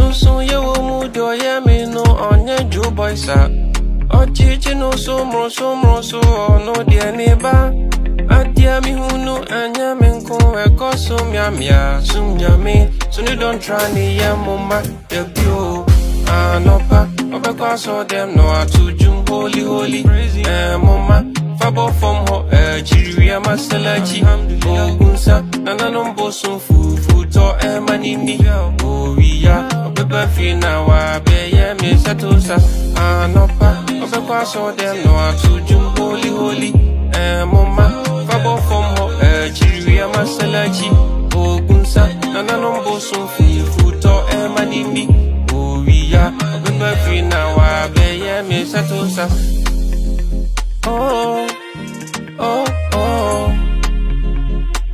Sunsun yewo mudo ye minu onye ju boysa Ọchịchị n'ụsụ mụrụsụ mụrụsụ ọnụ dị n'ịba Adịa mi hunu anya mi nkụ eko sumyamya sumyami Suni don try ni ye muma debio Anopa ọbẹkọ aṣọ dem nọ atujum holy holy. Ẹ e muma fabọ fọm hɔ akyiri e wia masalakyi ogunsa nananom bosom fufu tɔ ɛma e nini owia obefina wa beye me setusa anopa obekwa so dem no atujum holy holy eh mama fabo from ho eh chiriya masalachi ogunsa nananom boso fi futo e madindi owiya obefina wa mi me sa oh oh oh oh.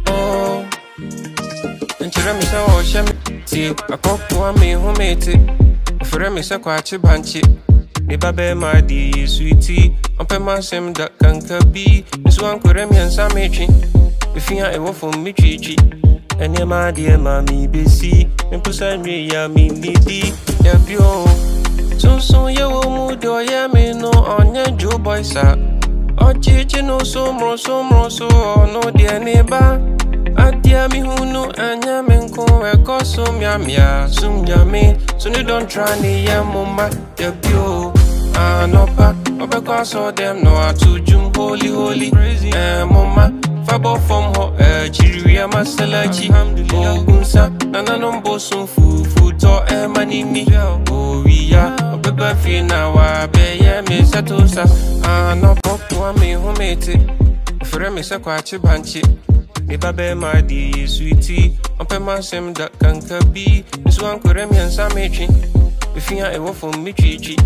Oh tell me so shame tie akɔkoa me homete ɔfrɛ me sɛ kwakye bankye. Ne babɛɛma adeɛ yesu ti. Ɔmpɛ ma asɛm da kanka bi. Nso ankorɛ miɛnsa metwe ɛfia ɛwɔ fam metwitwi ɛnneɛma adeɛ ma mebɛsi mempo sa nwie mennidi dabio sonson yɛ wɔ mu de ɔyɛ me no ɔnyɛ dwo sa ɔkyekye no so mmoro so ɔno deɛ ne ba. Adia mi hunu anya me nko e ko mia mia sum nya me so you don't try ni ye mama de bio anopa obe so them no atujum holy holy. Eh mama fabo from ho eh chiri ya masalachi ogunsa oh, nana no mbosun fufu to eh, e manini owiya oh, obeba fi na wa be ye me setosa anopa ah, kwa me humete Frɛ me sɛ kwakye bankye ne babɛɛma adeɛ yesu ti ɔmpɛ ma asɛm da kanka bi. Nso ankorɛ miɛnsa metwe ɛfia ɛwɔ fam metwitwi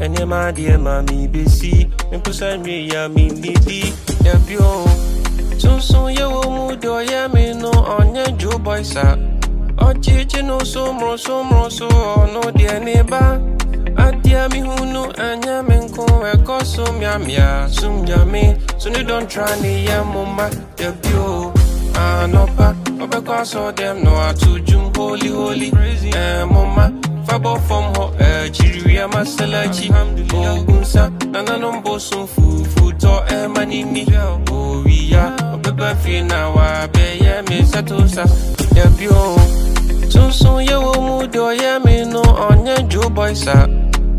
ɛnneɛma adeɛ ma mebɛsi mempo sa nwie yɛ a mennidi dabio sonson yɛ wɔ mu de ɔyɛ me no. Ɔnyɛ dwo boy sa. Ɔkyekye no so mmoro so ɔno deɛ ne ba. Adeɛ mi hunu ɛnyɛ me nko ɛkɔ so miamia sum nyame so ne don't try ne yɛ moma dabio I no pack. But because of them, no, I to June, holy, holy. Eh, mama, fabo from her, eh, Chiria, Masalachi, oh, Gunsa, Nana, no, Bosun, Fu, Futo, eh, Manini, oh, we are, Baba, Fina, Wabe, yeah, Miss Atosa, yeah, Pio. Oh. Oh, so soon, you will move your yammy, oh, no, on your Joe Boysa.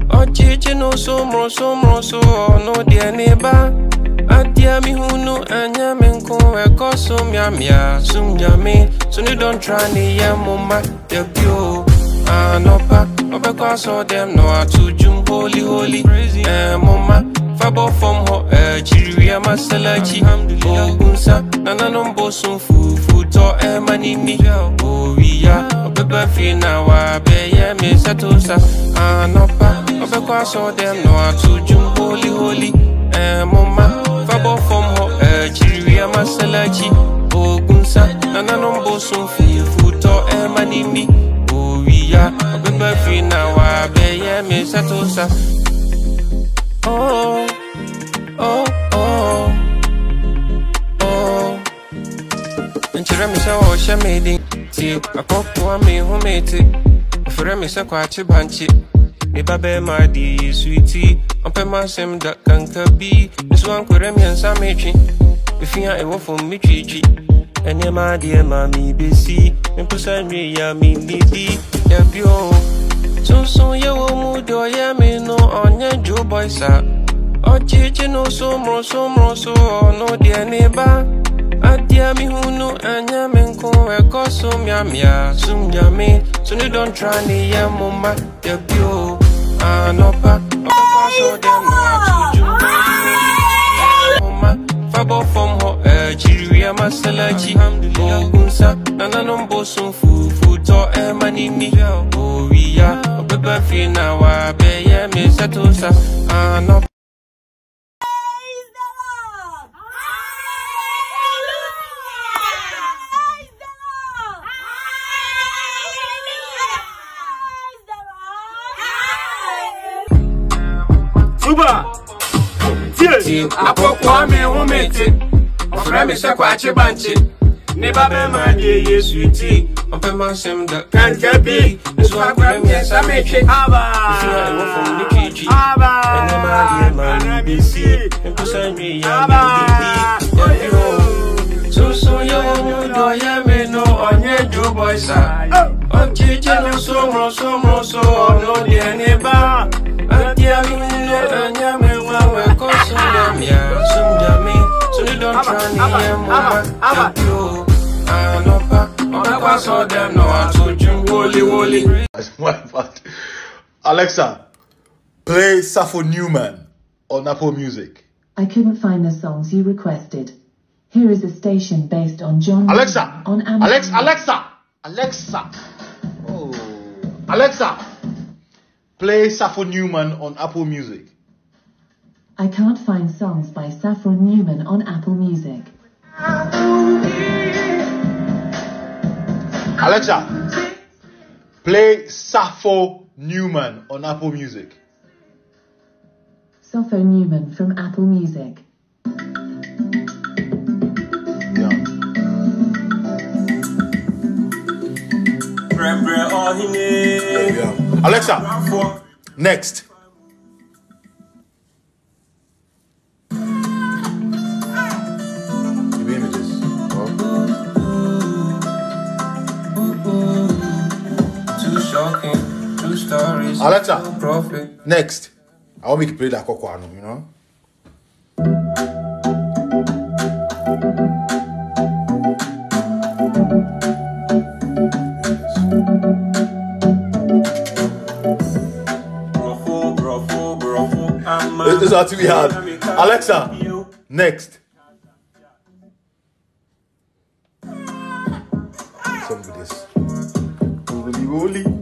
Ọchịchị n'ụsọ mụrụ sọ mụrụ sọ adeɛ mi hunu ɛnyɛ me nko ɛkɔ so miamia sum nyame so ne don't try ne yɛ moma dabio anɔpa ɔbɛkɔ asɔ dɛm no ato dwum holy holy. Eh, moma fabɔ fam hɔ eh, kyiriwia masalachi ogunsa nananom bosom fufu tɔ ɛma nini owiya ɔbɛba fie na wabɛyɛ me sɛtosa anɔpa ɔbɛkɔ asɔ dɛm no ato dwum holy holy. Eh, moma fabo from ho eh chiriya masalachi ogunsa nananon bosun fi futo e manimi owiya ogbegbe fi na wa beye mi satosa oh oh oh oh. Nkyerɛ me sɛ wɔhyɛ me din tie akɔkoa me ho mete ɛfrɛ me sɛ kwaakye bankye. Eba be my di sweetie Ampe ma sem da kan kanka bi Nisu ankwere miensa mechi Ifia ewo fo michichi Enye ma di ema mi besi pusa mi ya mi midi Yabio Sunsun ye wo mu do ya mi no Onye jo boy sa Ochichi no sumro sumro so No di eni ba Adia mi hunu anya mi nko Eko sumya miya sumya mi So ni don't try ni ye muma Yabio anɔpa ɔbɛkɔ asɔ dɛm no ato dwum moma fabɔ fam hɔ eh, kyiriwia masalachi ogunsa nananom bosom fufu tɔ ɛma nini owiya ɔbɛba fie ti akɔkɔɔ me home te ɔfrɛ me sɛ kwakye bankye ne ba bɛma deɛ yesu ti ɔpɛma nsɛm da kanka bi nso akora miɛnsa metwe ɛwɔfam ne kitwi ɛnɛmaadeɛ ma ne bɛsi mposa nweyɛ mebibi sunsun yɛ ohun dɔ yɛ mi no ɔnyɛ jo boy sa ɔnkyikyi no somro somro so ɔno di ne ba. Ɛdeɛ mi ne ɛnyɛ mi. So nyamea som gyame so ne dɔntra ne yɛ moma yɛbio anɔpa ɔbɛkɔ sɔ dɛm na wato dwum woliwoli My bad. Alexa, play Safo Newman on Apple Music. I couldn't find the songs you requested. Here is a station based on John Alexa, on Amazon. Alex, Alexa, Alexa. Oh, Alexa, play Safo Newman on Apple Music. I can't find songs by Saffron Newman on Apple Music. Alexa, play Safo Newman on Apple Music. Safo Newman from Apple Music. Yeah. yeah. Alexa, next. Alexa. Next. I want me to play that Kokwano, you know? This is what we had. Alexa, next. Some with this. Holy, holy.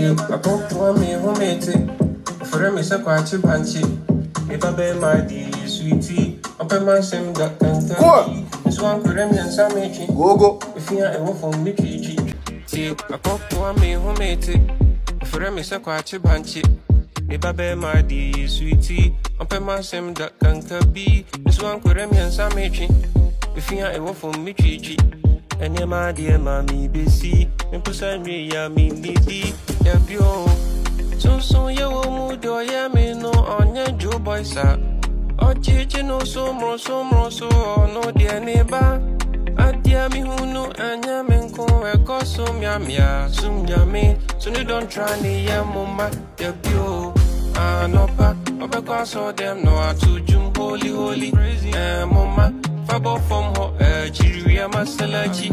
Tie akɔkoa me ho mete ɔfrɛ me sɛ kwakye bankye me babɛma de suiti ɔpɛma nsɛm da kanka Go. nso ankorɛ mmiɛnsa metwe Go, go. ɛfia ɛwɔ fam ne twitwi tie akɔkoa me ho mete ɔfrɛ me sɛ kwakye bankye me babɛma de suiti ɔpɛma nsɛm da kanka bi nso ankorɛ mmiɛnsa metwe ɛfia ɛwɔ fam me twitwi ɛnneɛma adeɛ ma mebɛsi mposa nwe ya ya bio sunsun ya wo mu do ya mi no onye ju boy sa. Ọchịchị na ụsụ mụrụ sụ mụrụ sụ ọnụ dị n'ịba adịa m ihu nu anya m nkụ ekọ sụmịamịa sụmịamị sunidon tra n'ihe mụma yabi o anọpa ọbekọ asọ dem nọ atụju m holi holi emụma fabọ fọm hɔ ejiri ya masalachi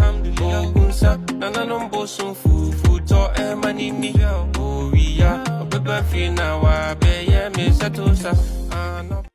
ogunsa nananụ mbụ sụ mfufu nini owia ɔbɛba fie na wabɛyɛ me sɛto sa anɔpa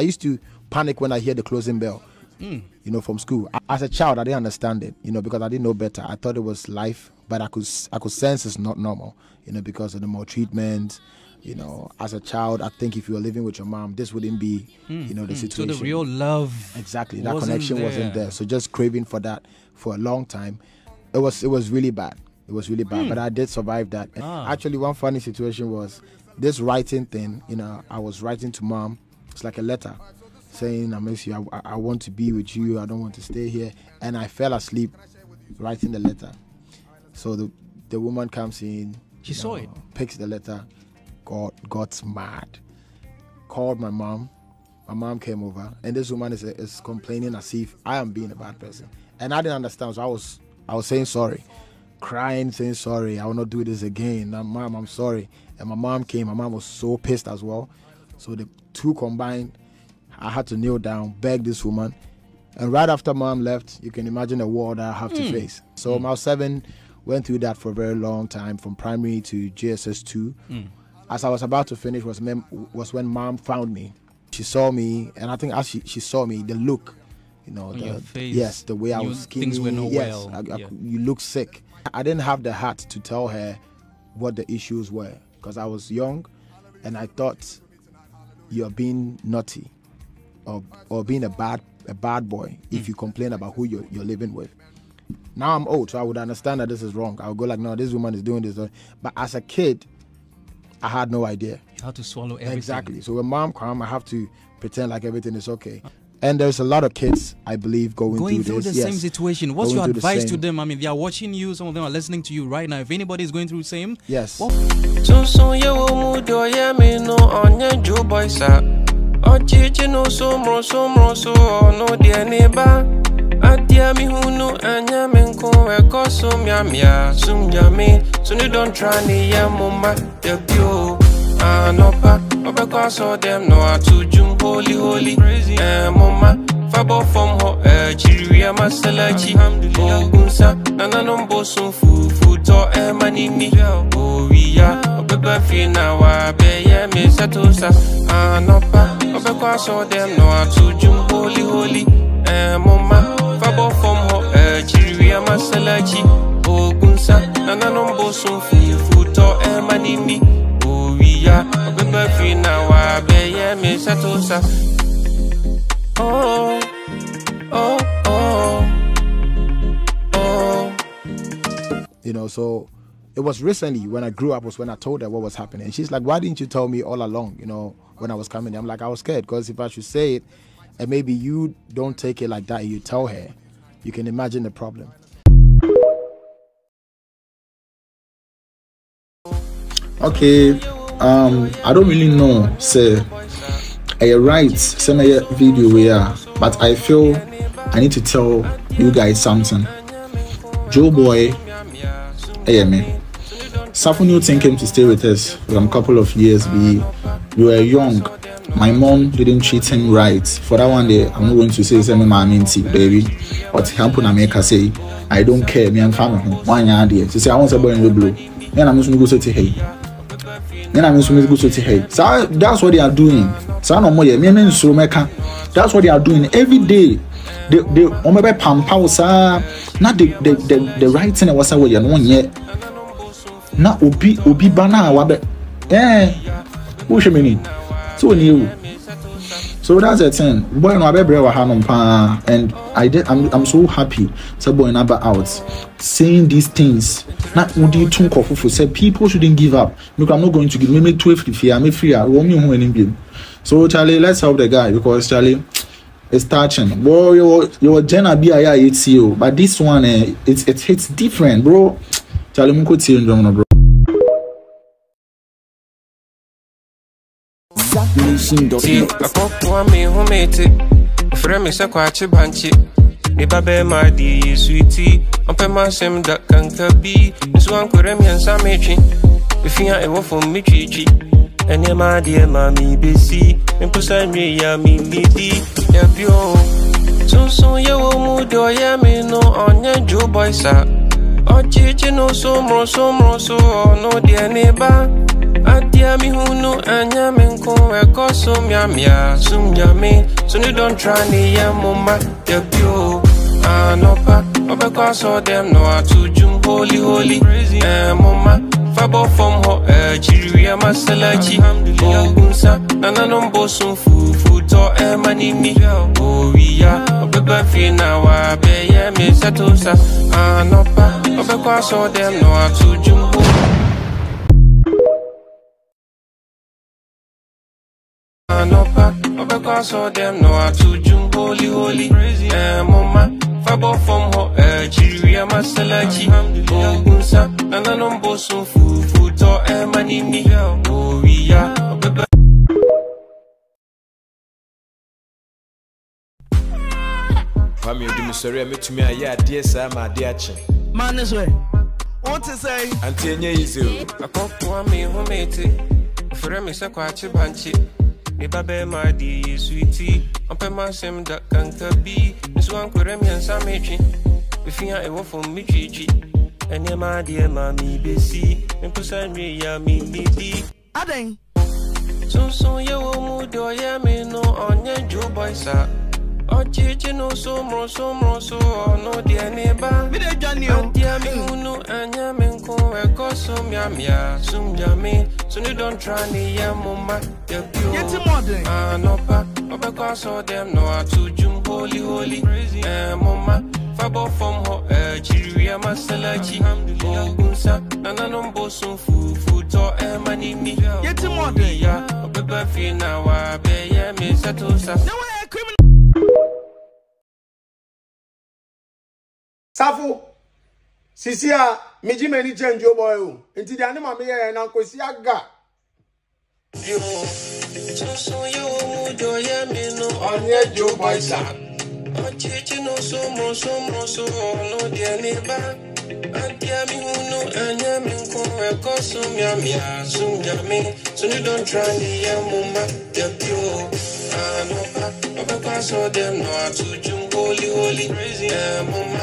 I used to panic when I hear the closing bell, hmm. you know, from school. As a child, I didn't understand it, you know, because I didn't know better. I thought it was life, but I could s- I could sense it's not normal, you know, because of the maltreatment. You know, as a child, I think if you were living with your mom, this wouldn't be, hmm. you know, the hmm. So situation. the real love. Exactly, that connection wasn't there. So just craving for that for a long time, it was it was really bad. It was really bad, hmm. but I did survive that. And Ah. Actually, one funny situation was this writing thing. You know, I was writing to mom. It's like a letter saying, "I miss you. I, I- want to be with you. I don't want to stay here." And I fell asleep writing the letter. So the the woman comes in. She saw it. Picks the letter. God got mad. Called my mom. My mom came over, and this woman is, is complaining as if I am being a bad person, and I didn't understand. So I was I was saying sorry, crying, saying sorry. I will not do this again. Now, mom, I'm sorry. And my mom came. My mom was so pissed as well. So the two combined, I had to kneel down, beg this woman. And right after mom left, you can imagine the war that I have to hmm. face. So hmm. I was seven, went through that for a very long time, from primary to GSS two. Hmm. As I was about to finish was mem- was when mom found me. She saw me, and I think as she, she saw me, the look, you know, the, face, yes, the way I was skinny, things were not yes, well, I- I yeah. you look sick. I didn't have the heart to tell her what the issues were because I was young, and I thought you're being naughty or or being a bad a bad boy if hmm. you complain about who you're, you're living with. Now I'm old, so I would understand that this is wrong. I would go like, no, this woman is doing this. But as a kid, I had no idea. You had to swallow everything. Exactly. So when mom come, I have to pretend like everything is okay. And there's a lot of kids, I believe, going, going through through this. the yes. same situation. What's Going your through the advice to them? I mean, they are watching you. Some of them are listening to you right now. If anybody is going through the same, Yes. What- Adia mi hunu anya me nko e ko so mia mia sum nya me so you don't try ni ya mama de bio anopa obe ko so them no atujum holy holy. Eh mama fabo from ho eh chiriwe masalachi ogunsa nana no mbosun fufu to eh, e manini owiya obeba fi na wa be ye me satusa anopa obe so them no atujum holy holy. Eh mama Ogunsa obebe fi na. Oh, oh, oh, you know so it was recently when i grew up was when i told her what was happening. And she's like why didn't you tell me all along you know when i was coming? I'm like i was scared because if i should say it and maybe you don't take it like that you tell her you can imagine the problem Okay, um, I don't really know, say, I write a video where, but I feel I need to tell you guys something. Joe Boy, hey me. Safo Newman came to stay with us for a couple of years. We, we were young. My mom didn't treat him right. For that one day, I'm not going to say, say, my mom baby. But help I make her say, I don't care, me and family. One year, dear. She say, I want to boy in the blue. And I'm just going to go to hey. Then I'm just going to go to hey. So that's what they are doing. So I know more. Me and so meka. That's what they are doing every day. They they omebe pampa sa na the the the the right thing was say no yet. Na obi obi ba na. Eh. Wo hwe me. So ni ewu. So that's the thing. Boy no abebre wa hanom pa and I did, I'm I'm so happy say boy ba out saying these things. Na udi tun kofofo say people shouldn't give up. Look, I'm not going to give me me 12 free. I'm free. I won't me who any game. So Charlie, let's help the guy because Charlie it's touching. Bro, your your Jenna be a it's you, but this one eh, it's it hits different, bro. Charlie Munko Tion bro. Ti akɔkoa me homete Ɔfrɛ me sɛ kwakye bankye. Me ba bɛɛma de yesu ti Ɔmpɛ m'asɛm da kanka bi. Nso ankorɛ miɛnsa metwe Efi a ɛwɔ fam metwitwi. Ɛnneɛma adeɛ ma mebɛsi Mpo nwie yi a memmedi Yɛbio Sunsun yɛwɔ mu de ɔyɛ me no ɔnyɛ Joe boy sa Ɔkyekye no so mmoro so mmoro so ɔno deɛ ne ba Adia mi hunu anya mi nko eko sum ya mia sum ya mi so you don't try ni ya mama ya bio anopa obeko so dem no atujum holy holy. Eh mama fabo from ho eh chiri ya masalachi ogunsa nana no bosun fufu to eh manini owiya obeba fi na wa be ye mi setosa anopa obeko so dem no atujum holy I saw them know I to jumbo holy holy. crazy Eh, mama, fabo from ho, eh, Jiria Masalachi. Oh, Unsa, Nananumbo so fu, fu, to, eh, manini. Oh, we are. Kwame odi mi sori a metumi ayɛ adeɛ saa ma adeɛ akye. Man this way. What to say? I'm telling you, I'm Auntie enye easy o. Akɔkɔ mi homete. Fure mi sɛ kɔ akyi bankye. Eba be my di sweetie. Ampe ma sem da kanka bi. Nsu ankwere mmiɛnsa metwi. Befia ɛwɔ fam me twitwi. Ɛnneɛma adeɛ ma mi besi. Mposa nwi ya mi midi. Adan. Sunsun yɛ wɔ mu dɔyɛ mi no ɔnyɛ Joe Boy sa. Ọchịchị n'ụsọ mụrụsọ mụrụsọ ọnụ dị n'ebe Ndị amị unu anya mi nkụ ẹkọ sọmịa mịa sọmịa mi Sọni don tra n'ihe mụma yabi o Anọpa ọbẹkọ asọ dem nọ atụju m holi holi Ẹmụma fabọ fọm hɔ ẹkyiri wia masalachi Ogun sa nananom bosun fufu tọ ẹma n'imi. Ya ọbẹba na wa abẹyẹ mi sẹto sa. Safu, sisi a meji mani change o boy o nti dia ne ma me ye na nkosi aga onye ji ụbọchị sa ọchịchị na ụsụmụ ụsụmụ ụsụmụ ọnụ dị n'ebe adịami hụnụ anya mi nkụ ẹkọ sọmịa mịa sọmịa mi sọnidọ ntra n'ihe mụma dẹbi o anọba ọbẹkwa sọ dẹ nọ atụjụ ngwoli woli ezi ẹmụma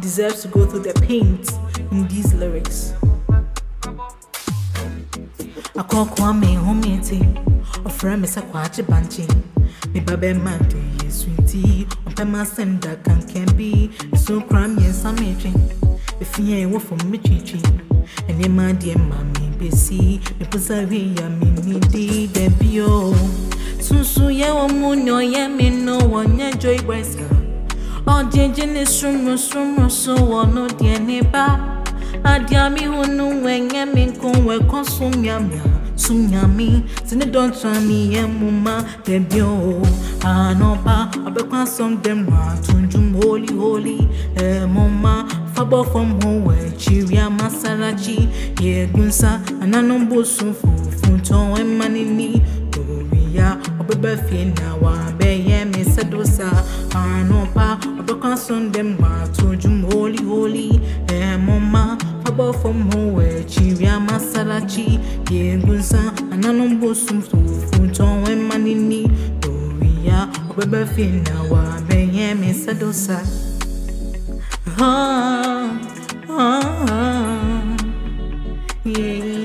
deserves to go through the pains in these lyrics. akɔkɔa me home te ɔfrɛ me sɛ kwaakye bankye me babɛma de yesu nti ɔmpɛma asɛm da kankan bi. Ɛso kora mmiɛnsa metwe ɛfia ɛwɔ fam metwitwi ɛnneɛma deɛ ma me bɛsi meposa hwia menidi dabio susu yɛwɔ mu ne ɔyɛ me no wɔnyɛ joy boysa Ọdịjini sumu sumu so wọnụ dị n'ịba Adịami hụnụ nwenye mi nkonwe kọ sumyamya sumyami Sini dọtụ ami ihe mụma bebi o Anọba ọbịakwa sọmdem na atụnjum holi holi Emụma fabọ fọm hụ wee chiri amasarachi Yegunsa ananụ mbosu fufu tọọ emanini Oriya ọbịbẹ fie na waa me sɛ do sa anɔpa ɔbɛkɔ asɔm dɛm no ato ndwom holi holi ɛmoma fabɔ fam ho wɔ akyiria masalachi yɛgu nsa ananom bo so fufuntɔn ɛma ne ni oria ɔbɛba fie na wabɛyɛ me sa Ah, ah, ah. Yeah, yeah,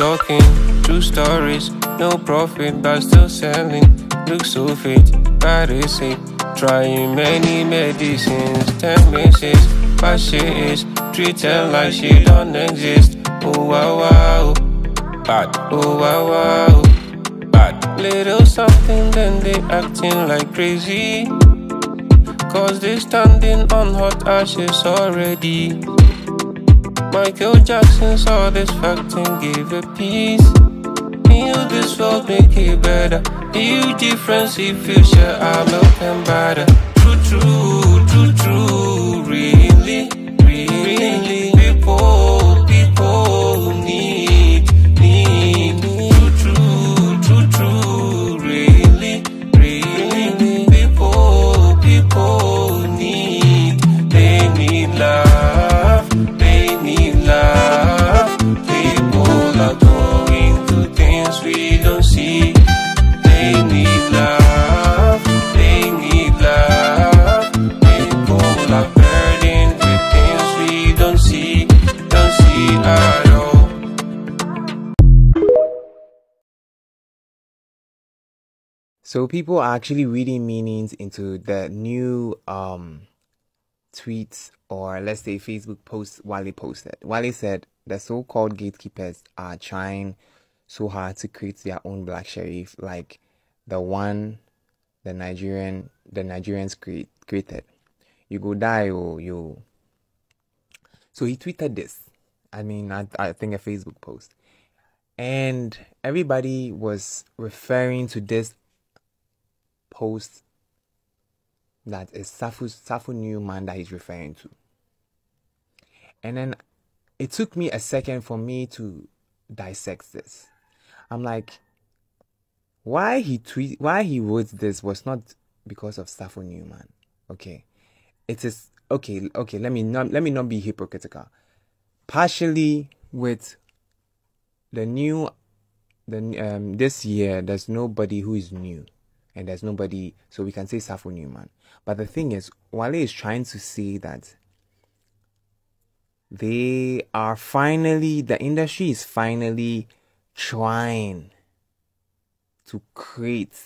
shocking, true stories, no profit but still selling. Look so fit, bad is it? Trying many medicines, ten misses, but she is treated like she don't exist. Oh wow wow, bad. Oh wow wow, bad. Little something, then they acting like crazy. Cause they standing on hot ashes already. Michael Jackson saw this fact and gave a piece. Heal this world, make it better. Huge difference if share our milk and butter. True, true, true, true. So people are actually reading meanings into the new um tweets or let's say Facebook posts Wale posted. Wale said the so-called gatekeepers are trying so hard to create their own Black Sherif like the one the Nigerian the Nigerians create, created. You go die or you so he tweeted this. I mean I, I think a Facebook post. And everybody was referring to this post that is Safo Safo Newman that he's referring to. And then it took me a second for me to dissect this. I'm like, why he tweet why he wrote this was not because of Safo Newman. Okay. It is okay, okay, let me not let me not be hypocritical. Partially with the new the um this year there's nobody who is new and there's nobody so we can say Safo Newman. But the thing is, Wale is trying to say that they are finally the industry is finally trying to create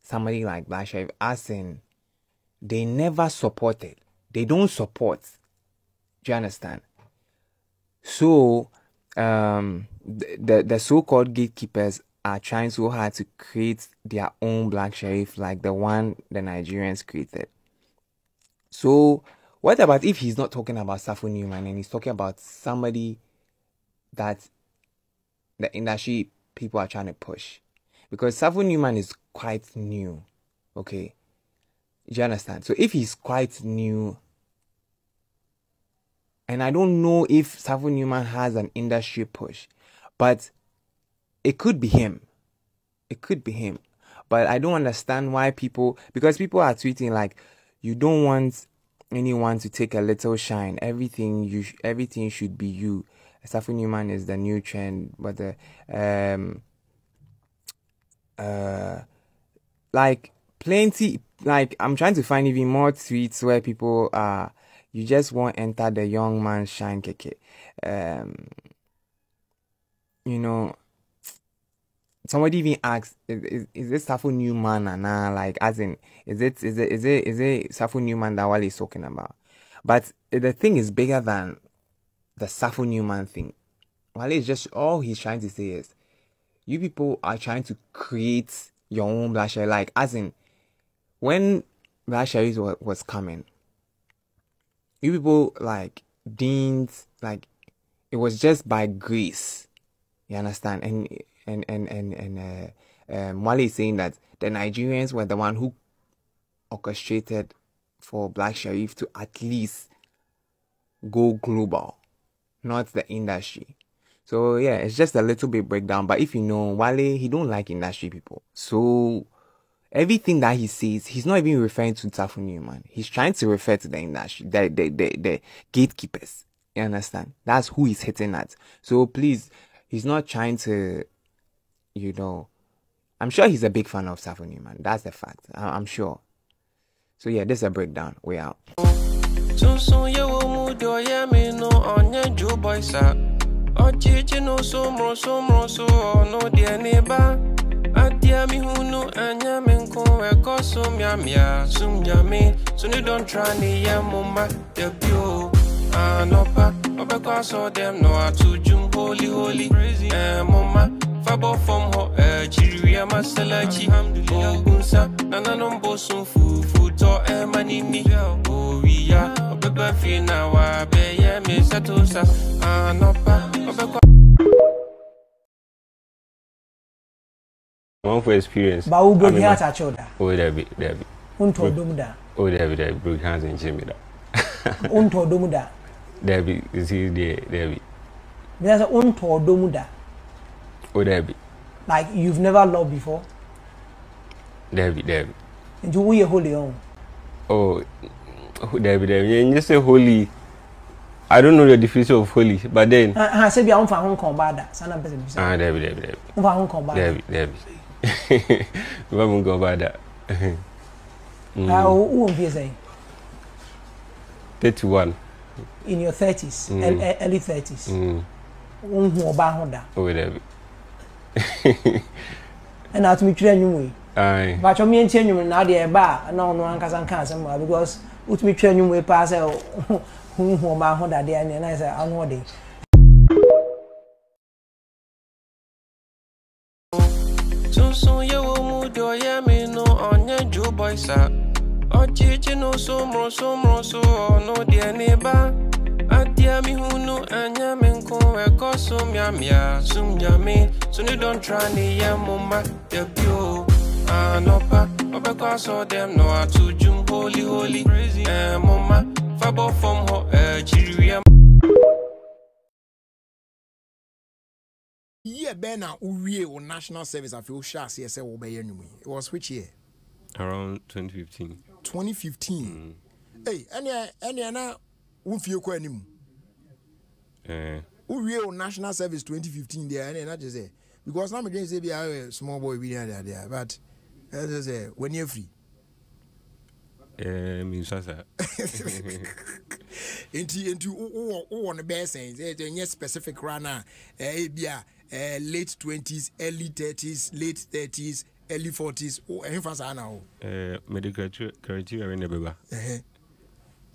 somebody like Black Sherif as in they never supported. They don't support. Do you understand? So um the the, the so-called gatekeepers are trying so hard to create their own Black Sherif like the one the Nigerians created. So what about if he's not talking about Safo Newman and he's talking about somebody that the industry people are trying to push? Because Safo Newman is quite new. Okay. Do you understand? So if he's quite new, and I don't know if Safo Newman has an industry push, but it could be him. It could be him. But I don't understand why people, because people are tweeting like, you don't want anyone to take a little shine. Everything you, sh- everything should be you. Safo Newman is the new trend, but the, um, uh, like plenty like i'm trying to find even more tweets where people are you just won't enter the young man's shine keke um you know somebody even asked is, is, is this Safo Newman and nah, like as in is it is it is it is it Safo Newman that Wale is talking about? But the thing is bigger than the Safo Newman thing. Wale is just all he's trying to say is you people are trying to create your own black share like as in when black Sherry was, was coming you people like didn't like it was just by grace. You understand? And and and and and uh, um, Wale is saying that the Nigerians were the one who orchestrated for Black Sherif to at least go global, not the industry. So yeah, it's just a little bit breakdown. But if you know Wale, he don't like industry people. So everything that he says, he's not even referring to Safo Newman. He's trying to refer to the industry, the the the, the gatekeepers. You understand? That's who he's hitting at. So please, he's not trying to, you know, I'm sure he's a big fan of Safo Newman. That's the fact. I- I'm sure. So yeah, this is a breakdown. We out. Anopa obekwa so dem no atujum holy holy. Eh mama fabo fam hɔ akyiriwia eh, masalachi ogunsa nananom bo so fufutɔ ɛma eh, ne ni owia ɔbɛba fie na wabɛyɛ me satosa anɔpa ɔbɛkɔ One for experience. Ba wo broke heart at. Oh, Debbie, Debbie. Unto dom. Oh, Debbie, Debbie. Broke hands in Jimmy. Unto dom Debbie, you see, there, there be. There's unto dom. Oh, o dẹbi. like you've never loved before. dẹbi dẹbi. nti wo yɛ holy ɔn. oh dẹbi dẹbi yẹn nye say holy i don't know the definition of holy but then. ah, ah say sebi àwọn nfa ahun kan ọba ada sanni abẹsẹ bisẹ. ah dẹbi dẹbi dẹbi. nfa ahun kan ọba ada. dẹbi dẹbi nfa ahun kan ọba ada. Mm. ah o wo n fi ẹsẹ yìí. thirty one. in your thirties mm. early thirties. Mm. ohun ọba ahun da. Oh, o dẹbi. ɛna atumi twerɛ nnwom yi bàtɛ ɔmi yɛn ti nnwom na adeɛ ɛba a na ɔno ankasa nka asɛm a because wotumi twerɛ nnwom yi paa sɛ huhu ɔmo ahodadeɛ ɛna ɛna sɛ ano ɔde. sunsun yẹ wo mu jọ yẹ mi nu ọnyẹ ju bọyisa ọchịchị nu sumru sumru su ọnu diẹ ni ba. Adiẹ mi hunu ẹnyẹ mi kun ẹ̀kọ́ sómìàmìà súmìàmì sunidon tra nìyẹn mo má dẹ̀bi o. Ànọ́pá ọbẹ̀ kọ́ aṣọ dem nọ àtújú holy holy ẹ̀ mo má fábọ̀ fọ́m họ ẹ̀ jìrì ẹ̀. Year bẹ́ẹ̀ na owie o national service àfi o ṣe àṣeyẹ sẹ́ wọ́n bẹ yẹ ẹnum yìí it was which year? around 2015. 2015? Mm. Hey, ẹni ẹ na wọ́n fi kọ́ ẹni mu. Wowie wo national service 2015 deɛ ɛneɛ na kyerɛ sɛ because na medwene sɛ bia woyɛ small boy bi ne adeadeɛ but ɛsɛ sɛ w'ani afiri eh, me sasa. nti nti wowɔ wowɔ no bɛyɛ sɛn sɛ sɛ ɛnyɛ specific ra no a ɛyɛ bi a eh, late twenties early thirties late thirties early forties. Ɛhefa saa na wo Eh, mede criteria criteria ne bɛba Ɛhɛ.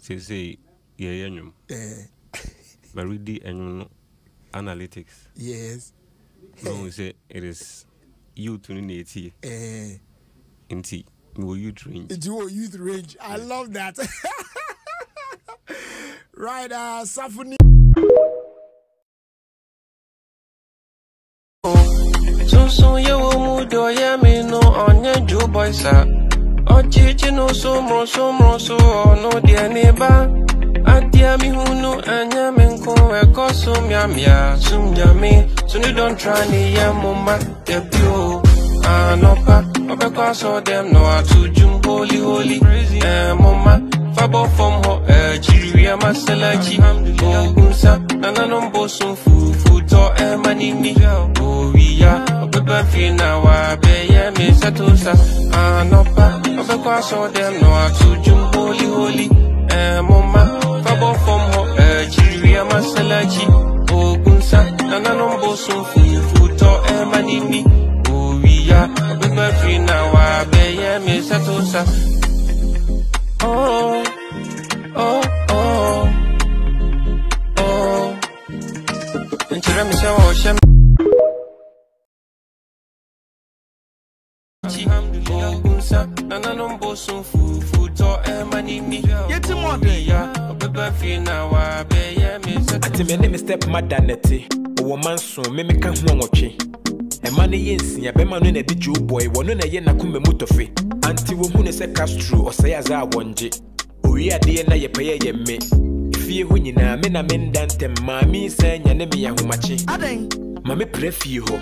seesei yɛyɛ nnwom Eh, maredi ɛnwom no analytics. Yes. Na hu sɛ it is youth no na ɛtie Eh, nti mewɔ youth range nti wɔ youth range. I love that. Right uh, safoni Sunsun yewo mu do ye mi no onye ju boy sa. Ọchịchị no sumro sumro so ọnụ dị n'ebe Adia mi hunu anya me nko eko so miamia sum nyame so you don't try ni ya mama debio anopa obekwa so them no atujum holy holy. Eh mama fabo from ho eh chiriya masalachi ogunsa oh, nananom bosun fufu to eh manini owiya oh, obeba fi na wa beye me satusa anopa ah, obekwa so them no atujum holy holy. Eh mama number from her Nigeria masalaci ogunsa nana number sun fi futo e manini owiya abegbe fi na wa me mi satosa. Nkyerɛ mi sɛ wɔhyɛ mi. Wabɛyɛ me ne me step mada nɛte ɔwɔ ma nso me meka ho ɔwɔtwe ɛma no yɛ nsia bɛma no na ɛde dwo bɔe wɔno na ɛyɛ nakoma mu tɔfe. Ante wɔhu ne sɛ castro ɔsɛe adze a wɔngye. Owie adeɛ na yɛpɛyɛ yɛ me. Fie hɔ nyinaa me na menda ntɛm maame san nya ne meyɛ ahomakye. Ma mepra fie hɔ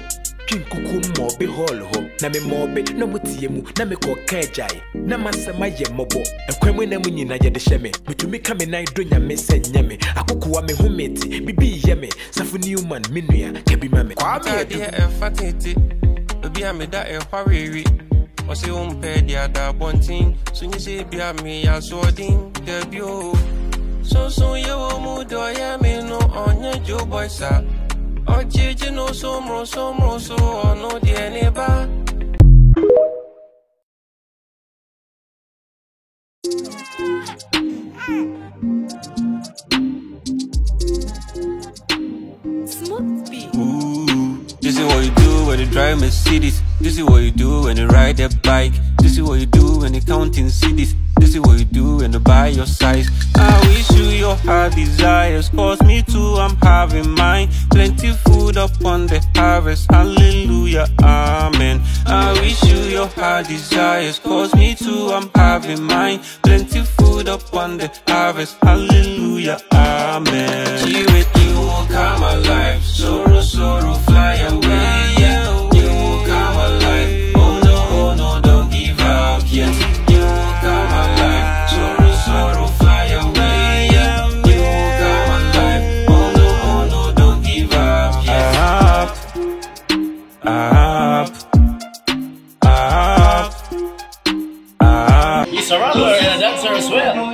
twe nkuku mmɔɔbe hall hɔ na memmɔɔbe na motie mu na mekɔka agyae na masɛm ayɛ mmɔbɔ ɛkwan mu na mu nyina yɛde hyɛ me metumi ka me nan do nyame sɛ nyɛ me akokoa me ho mete bibi yɛ me safo newman me nua ka bi ma me kwaa me adu Adeɛ ɛfa tete Obi a meda ɛhɔ awewe Ɔse wo mpɛ de ada abɔnten So nye sɛ bia me asoɔden Dabi o. Sonson yɛ wɔ mu dɔ yɛ me no ɔnyɛ Joe boy Ɔgyegye no somro somro so deɛ ne ba Smooth this is what you do when you drive Mercedes. This is what you do when you ride a bike. This is what you do when you counting cities. This is what you do you buy your size. I wish you your heart desires. Cause me too, I'm having mine. Plenty food upon the harvest. Hallelujah, amen. I wish you your heart desires. Cause me too, I'm having mine. Plenty food upon the harvest. Hallelujah, amen. Here with you will come alive. Sorrow, sorrow, there as well.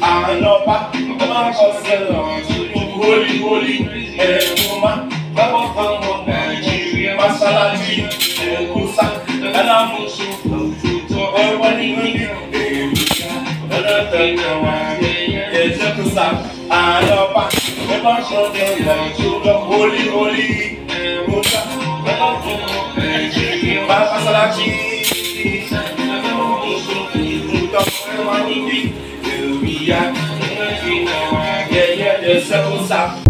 Ànàbá máa ń kọ́ sílẹ̀ ọ̀hún. Holy, holy, ẹ̀rùn máa. Yeah, yeah, yeah, there's several stop.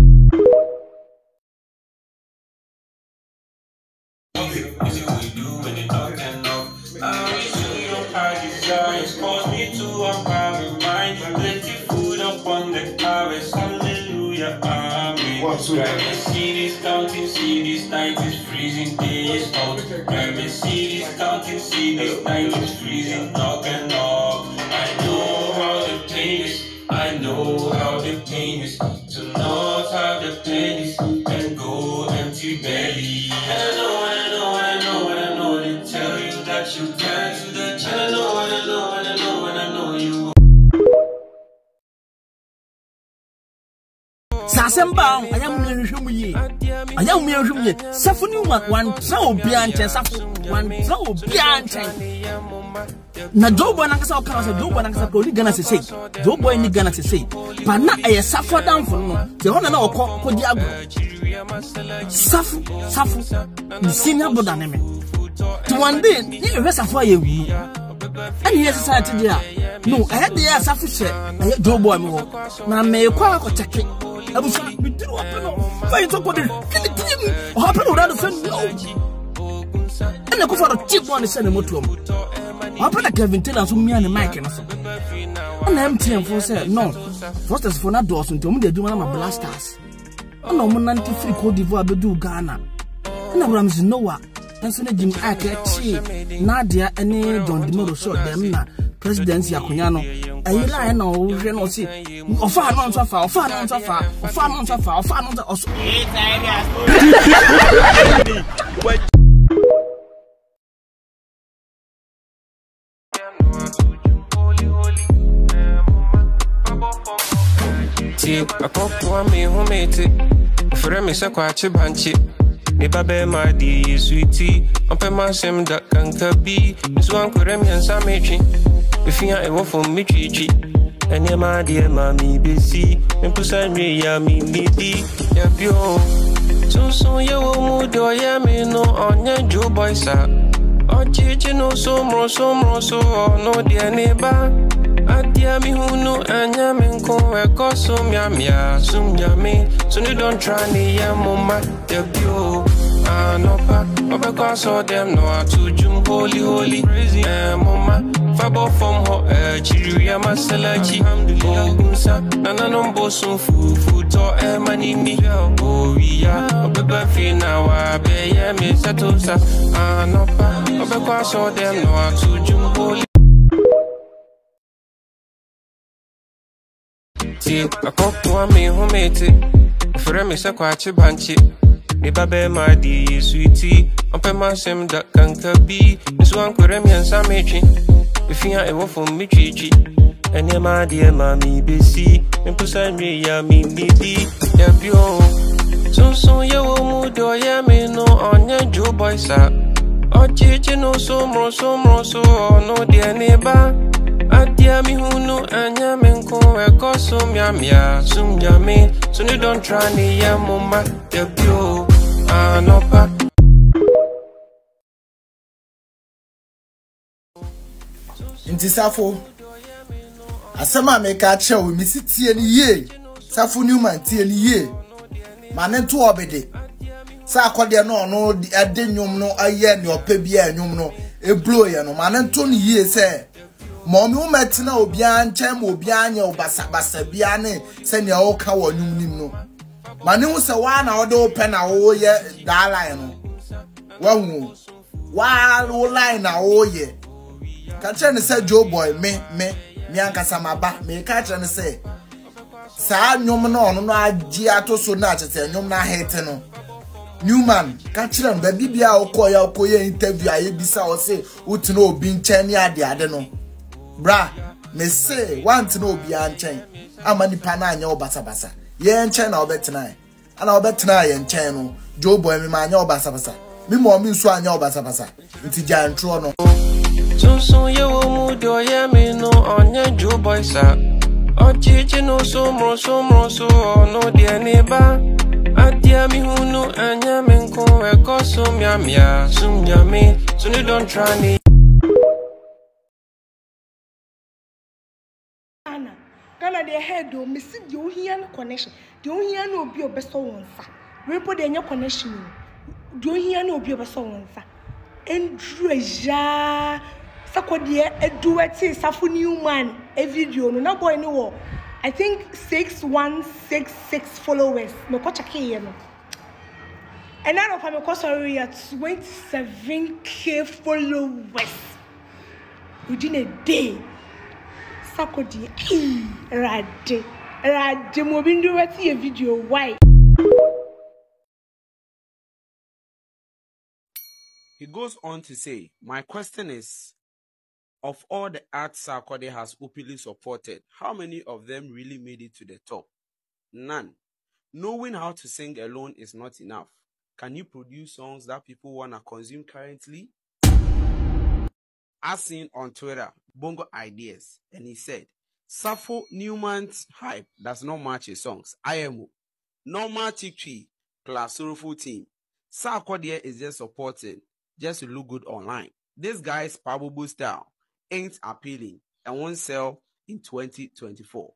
Ezekusa. Grab Mercedes, counting CDs, night is freezing, day is hot. Grab Mercedes, counting CDs, night is freezing, knock and knock. Asɛm baa ho ɛyɛ mo yɛnhwɛ mu yie ɛyɛ mo yɛnhwɛ mu yie safo ne wa wantena obiara nkyɛn safo wantena obiara nkyɛn na joe boy nankasa ɔka no sɛ joe boy nankasa kora ɔni ghana sesei boy ni ghana sesei pa na ɛyɛ safo adamfo no no sɛ ɛhɔ na na ɔkɔ kɔdi agorɔ safo safo ne senior brother ne me nti one day ne yɛhwɛ safo a yɛwu I ɛne yɛ sesa ate deɛ a no ɛyɛ deɛ asafo I was like, me hɔ na meekɔ Why you meduru about no fɛi so kɔde hwilitim ɔhapɛ no wurade sɛ no. Ɛna kɔfa no kye boa ne sɛ ne motoɔ mu. Ɔhapɛ na kavintela so mia the mic, no so. Ɛna for sɛ no first is for frostesfo no adɔɔso nti ɔmo de adwuma no ma blasters. Ɛna ɔmo nante firi codivoa do ghana. Ɛna wura mesi Noah. Nso ne jim ike akyee nadia ne john demoro sɛ ɔdɛm na presidency akonnwa no. Ɛyi laayɛ na ɔhwɛ no ɔse ɔfaa no nso afa ɔfaa no nso afa ɔfaa no nso afa ɔfaa no nso ɔso akɔkoa me homete ɔfrɛ me sɛ kwakye bankye. Et pas belle m'a dit, sweetie. On peut m'asseoir dans un cabi. Nous sommes encore bien sans métier. Et puis, on va faire mes chichi. Et n'y a ma dear mammy, busy. Même pour ça, j'ai y'a mi midi. Y'a bio. Sunsun yẹ wo mu dọ̀ yẹ mi nu ọ̀nyẹ́ ju bọ̀ ìsà. Ọ̀chíchí nu sọmrọ̀ sọmrọ̀ sọ ọ̀nù díẹ̀ ní bá. Nko ɛkɔ so mmeammea so nyame so ne don't try ne yɛ mo ma dɛbio anɔpa ɔbɛkɔ asɔ dɛm na wato dwum holy holy. Ɛmoma eh, fabɔ fam hɔ akyiriwia eh, masalakyi ogunsa nananom bosom fufutɔ ɛma eh, ne ni owia ɔbɛba fie na wabɛyɛ me sɛto sa. Anɔpa ɔbɛkɔ asɔ dɛm na wato dwum holy tie akɔkoa me homete ɔfrɛ me sɛ kwakye bankye me babɛɛma de yesu ti ɔpɛ ma asɛm da kanka bi. Nso ankorɛ miɛnsa metwe ɛfia ɛwɔ fam metwitwi ɛnneɛma adeɛ ma mebɛsi memposa nwie a mennidi yɛbio sonson yɛwɔ mu de ɔyɛ me no ɔnyɛ dwo boy sa ɔgyegye no so mmoro so mmoro so. Ɔno deɛ ne ba. Adeɛ mehunu ɛnyɛ me nko ɛkɔ so mmeammea som nyame so ne don't try ne yɛ mo ma dɛbio anɔpa nti safo asɛm a meka kyerɛ wo mesi tie no yie safo newman tie no yie ma ne nto ɔbede sɛ akɔdeɛ no ɔno ɛde nnwom no ayɛ ɔpɛ bi a nnwom no ɛbulo yɛ no. Ma ne nto no yie sɛ ma ɔme woma tena obiara nkyɛn ma obiara nyɛ basabasa biara ne sɛnea woka wɔ nnwom nim no ma ne sɛ waa na wode wo pɛ na woyɛ daa line no. Wahu waa wo line na woyɛ ka kyerɛ ne sɛ joe boy me me me ankasa maba meka kyerɛ ne sɛ saa nnwom no ɔno no agye ato so no akyɛ nnwom no ahete no. Newman ka kyerɛ no baabi bia wokɔ yɛ yɛ interview a yɛbisa wɔ se wotena obi nkyɛn ne adeade no. bra mese wantena obiara nkyɛn ama nipa no anyɛ wo basabasa yɛn na wɔbɛtena ana wɔbɛtena yɛn nkyɛn no. Joe boy mi ma anyɛ wo basabasa mi ma nso anyɛ wo nti gyantorɔ no. sunsun yẹ wo mu di ọyẹ mi nu ọnyẹ joe boy sa. Ọchịchị nu sumru sumru su ọnu diẹ n'ịba adịẹ mi hunu enye mi nkụ ẹkọ sumyamia sumyami suni don try me. Ghana deɛ head o mesi deɛ ohia no connection. Deɛ ohia no obi a ɔbɛsɔ wɔn nsa repo deɛ nyɛ connection. O deɛ ohia no obi a ɔbɛsɔ wɔn nsa nduru ayaa sakɔdeɛ edu ɛte safo newman evideo no na boy no wɔ i think six one six six followers. Mɛkɔ kyɛkɛ yɛ no. Ɛnna anɔpa mɛkɔ sɔrɔ yɛ twenty seven k followers within a day rade yɛ video why. He goes on to say, My question is of all the acts Sarkodie has openly supported, how many of them really made it to the top? None. Knowing how to sing alone is not enough. Can you produce songs that people want to consume currently? As seen on Twitter, Bongo Ideas, and he said, Safo Newman's hype does not match his songs. IMO. Normal Chick Tree plus Sorrowful Team. Sarkodie is just supporting just to look good online. This guy's probable style ain't appealing and won't sell in 2024.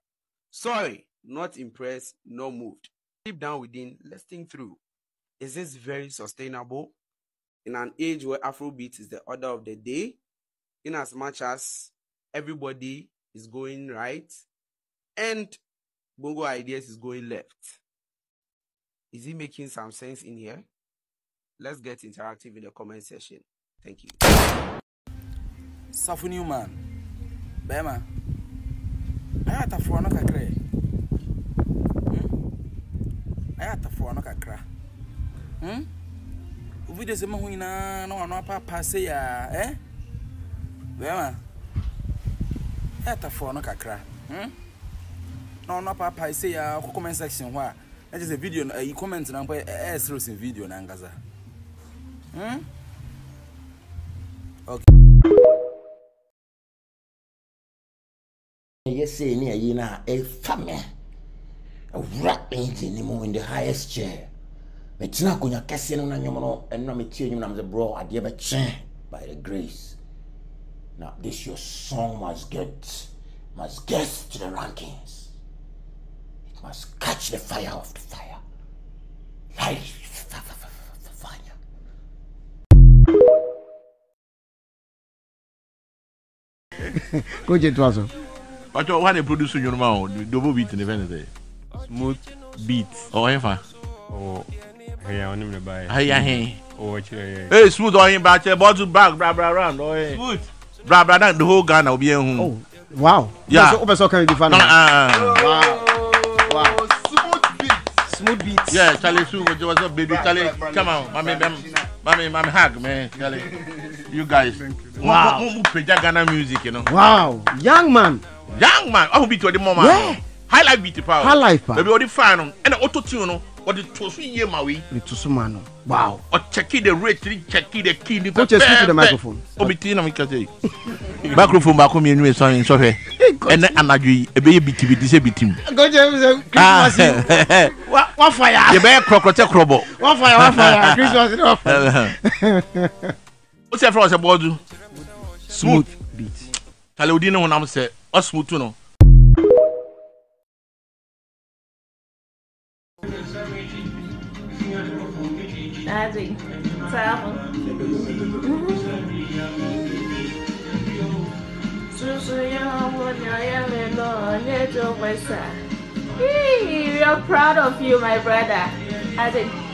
Sorry, not impressed, nor moved. Deep down within, think through. Is this very sustainable? In an age where Afrobeat is the order of the day, in as much as everybody is going right and Bongo Ideas is going left. Is he making some sense in here? Let's get interactive in the comment section. Thank you. Safu Newman. Bema. Aya tafuwa no kakra. Hmm? Aya tafuwa no kakra. Hmm? Uvide sema hu ina na wano apa pase ya, eh? Aya tafuwa no kakra. Hmm? Na wano apa pase ya ko comment section hɔ a na kyerɛ sɛ video no ayi comment na mpo ɛyɛ sere sin video na ankasa. Hmm? Ne ayi no a ɛfa me awura engine ne mu in the highest chair metena akonnwa kɛseɛ no na nnwom no ɛno na metie nnwom na mede borɔ adeɛ bɛkye by the grace now this your song must get must get to the rankings it must catch the fire of the fire light fire Coach Etwaso. But uh, what they produce in your mouth, double beat in the Venice. Smooth beats. Oh, ever. Oh, hey, I want to buy. Hey, hey. Oh, actually, Hey, smooth oh, on him, but uh, bottle back, bra, bra, round. Oh, hey. Smooth. brabra na the whole ghana obi ehun. Hmm. oh wow. ya o bɛ sɔ kan di fan na. Uh, uh. wow wow. smooth beat. smooth beat. yeah charlie su ko jɔwɔ sɔ baby charlie come on mami mami mami hag man charlie you guys. wow mo mo peja ghana music you know. wow young man. young man ɔhun bi ti o di mɔ ma. yeah highlight bi ti pa o. highlight pa. bɛbi o di fan no ɛna o to no wɔde to so yie ma wei. de to so ma no. wow ɔkyɛki de rate ni kyɛki de kii ni pɛpɛɛpɛ. coach speak to the microphone. obi tii na mi kasa yi. microphone baako mienu yi sɔhwɛ nsɔhwɛ ɛnɛ anadwo yi ebe ye bitimi di se bitimi. coach ebi sɛ christmas ah. yi wa fa ya. yɛbɛ yɛ kɔrɔkɔrɔ tɛ kɔrɔbɔ. wa fa ya wa fa ya christmas yi wa fa ya. o sɛ fɛn o sɛ bɔɔdu. smooth beat. kale o di ne ho nam sɛ ɔ smooth tu no. Hey, we are proud of you, my brother. Daddy.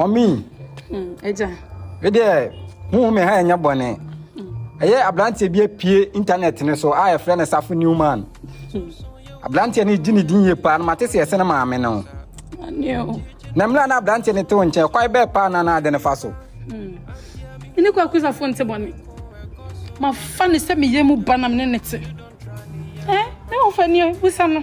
Mami, Agya, medeɛ huhu me ha ɛnyɛ bɔne. Ɛyɛ aberanteɛ bi apue internet ne so a yɛfrɛ no safo newman. Aberanteɛ no gye ne din yie paa no mate sɛ yɛsɛ ne maame no. Na mmerɛ na aberanteɛ no te wo nkyɛn kwae bɛɛ paa na na ade ne fa so. Mene kɔ akusafo nte bɔne. Mafa ne sɛ meyɛ mu ba na mene ne te. Eh, ne wɔfa ni busa no.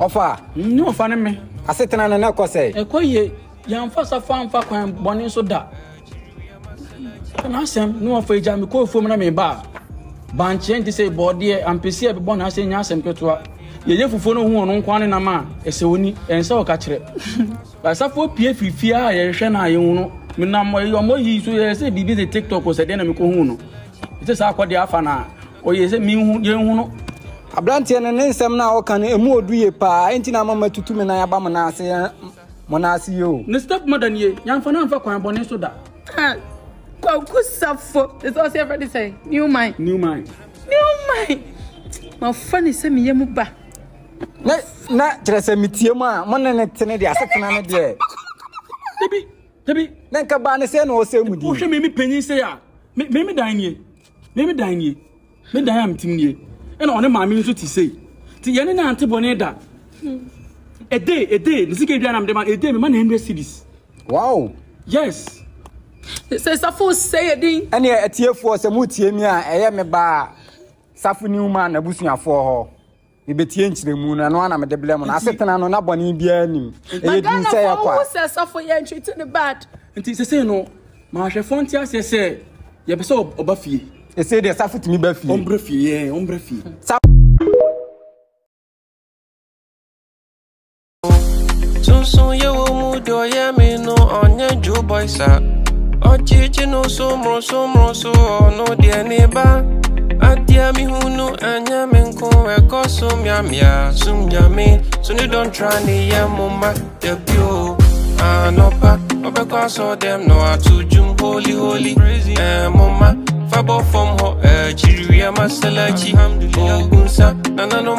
ɔfa? Ne ɔfa ne me. Asetena no na ɛkɔ sɛ? Ɛkɔ yie yɛmfa safo amfa kwan bɔne nso da. N'asɛm ne wɔfa agya me kɔɔ fuom na meba. A bankyeɛ nti sɛ bɔɔdeɛ ampɛsi a bɛbɔ n'asɛm nya asɛm ketewa. Yɛyɛ fufuo no hu ɔno nkwa ne nam a ɛsɛ oni ɛnsɛ wɔka kyerɛ. Basafoɔ pie firifie a yɛhwɛ no a yɛhu no menam ɔmɔ yi so yɛ sɛ biribi de tiktok sɛ deɛ na mekɔhu no. Ɛsɛ saa akɔdeɛ afa no a ɔyɛ sɛ menhu yɛhu no. Aberanteɛ no ne nsɛm no a ɔka no ɛmu ɔdu yie paa. Ɛnti na mama tutu me na yɛaba mo naase mo naase yi o ne step mother nie yɛmfa no amfa kwan bɔne so da Ah, kwakusafo. It's also everybody say, new mind. new mind. New mind. mafa ne sɛ meyɛ mu ba. Na na kyerɛ sɛ metie mu a mo ne ne tene deɛ asetena no deɛ dabi dabi na nka baa ne sɛ na ɔsɛ mu wohwɛ me me panyin sɛ a me dan nie me dan nie me dan a metim nie ɛna ɔne maame nso te sei nti yɛne ne ante bɔne da ɛde ɛde ne sika dua nam de ma ɛde me ma na 100 cities wow. Yes. Sɛ safo sɛ yɛ din. Ɛne atiefoɔ sɛ motie mi a ɛyɛ me baa safo newma n'abusuafoɔ hɔ mebɛtie nkyerɛmu no ɛno ana mede blɛ mu no asetena no na bɔne biara nim. Ɛyɛ din sɛ yɛkɔ a sɛ safo yɛ ntwete ne bad. Nti sɛsei no mahwɛfoɔ nte aseɛ sɛ yɛpɛ sɛ ɔb- ɔba fie. Ɛsei deɛ safo tumi ba fie. Ɔmbrɛ fie ɔmbrɛ fie n'ụsụ ya womdo ya minụ onye jụ bọisa ọchịchị n'ụsụ mụrụsụ mụrụsụ ọnụ oh, dị n'ịba atiamihunu anya mi nku ẹkọ sumyamya sumyami suni don try ni yẹ mo ma debi o anọpa ọbẹkọ sọ dem nọ atujum holy holy. Ẹ mo ma fabọ fọm họ ẹ jiri ẹ ma sẹlẹ ji ogun sa nananom.